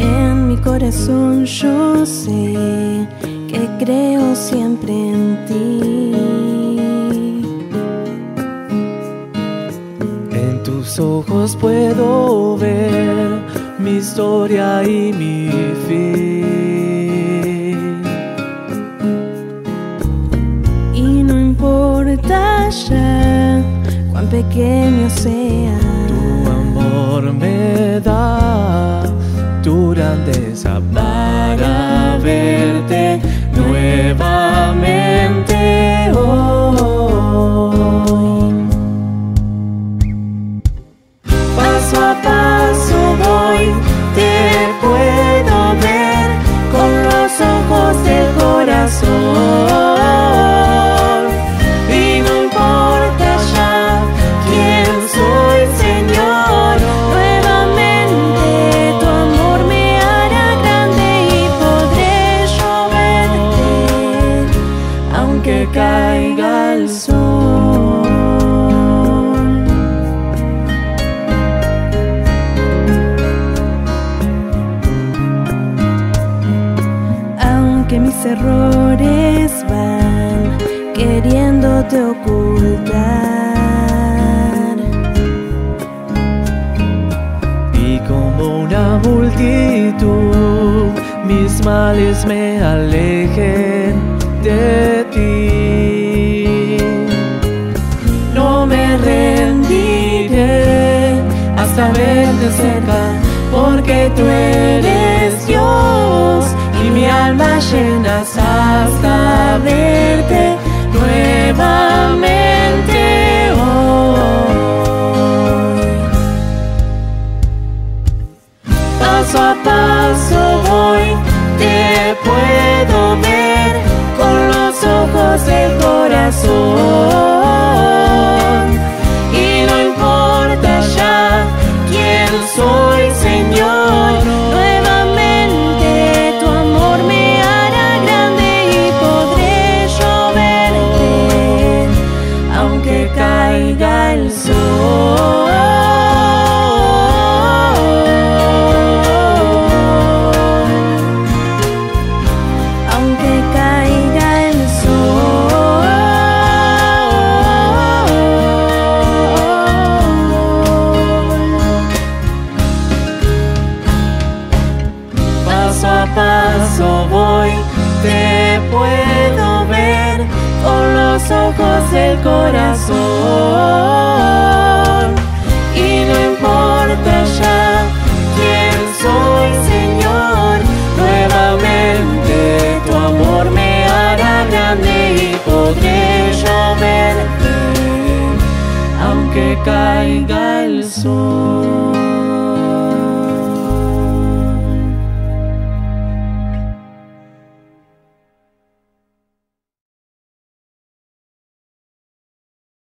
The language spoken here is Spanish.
En mi corazón yo sé que creo siempre en ti. En tus ojos puedo ver mi historia y mi fin. Ya cuán pequeño sea. Tu amor me da tu grandeza para verte nuevamente aunque caiga el sol. aunque mis errores van queriéndote ocultar. Y como una multitud, mis males me alejen de porque tú eres Dios y mi alma llenas hasta verte nuevamente hoy. Paso a paso caiga el sol. aunque caiga el sol. Paso a paso voy, te puedo ver con los ojos del corazón. Caiga el sol.